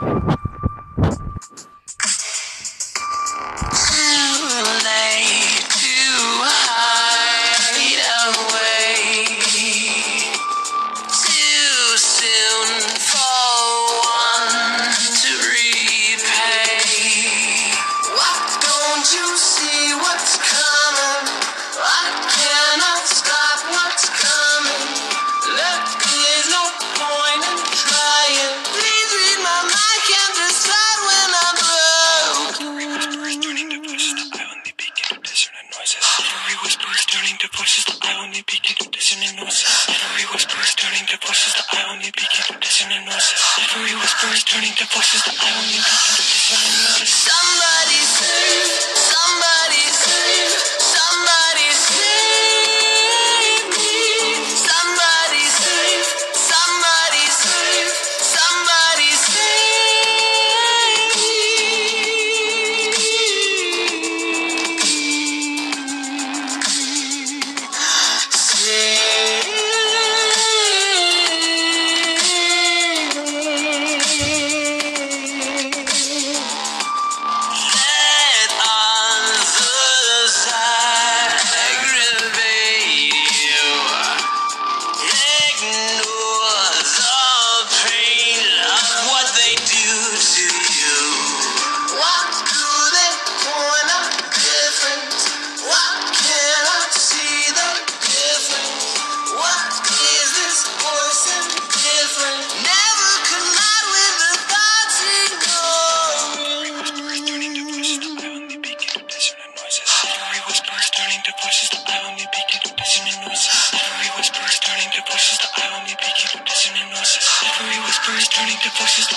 you the irony begin to dissonant noises. Every whisper is turning to voices, the irony begin to dissonant noises. Every whisper is turning to voices, the irony begin to dissonant noises. Somebody sing. turning to voices that I only be keep listening noises. Every whisper is turning to voices